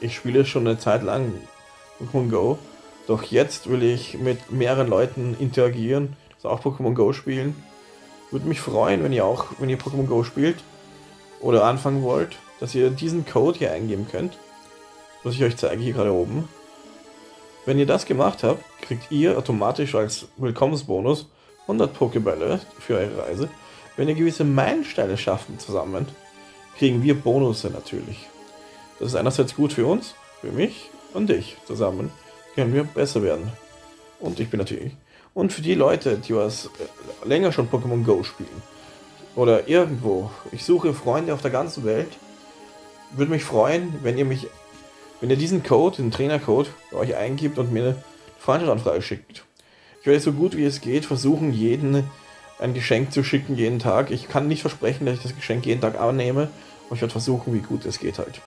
ich spiele schon eine Zeit lang Pokémon Go. Doch jetzt will ich mit mehreren Leuten interagieren, also auch Pokémon Go spielen. Würde mich freuen, wenn ihr auch, wenn ihr Pokémon Go spielt oder anfangen wollt, dass ihr diesen Code hier eingeben könnt, was ich euch zeige hier gerade oben. Wenn ihr das gemacht habt, kriegt ihr automatisch als Willkommensbonus 100 Pokébälle für eure Reise. Wenn ihr gewisse Meilensteine schaffen zusammen, kriegen wir Bonusse natürlich. Das ist einerseits gut für uns, für mich und dich zusammen. Können wir besser werden. Und ich bin natürlich. Und für die Leute, die was äh, länger schon Pokémon Go spielen. Oder irgendwo. Ich suche Freunde auf der ganzen Welt. Würde mich freuen, wenn ihr mich, wenn ihr diesen Code, den Trainercode, bei euch eingibt und mir eine Freundschaftsanfrage schickt. Ich werde so gut wie es geht versuchen, jeden ein Geschenk zu schicken jeden Tag. Ich kann nicht versprechen, dass ich das Geschenk jeden Tag annehme, aber ich werde versuchen, wie gut es geht halt.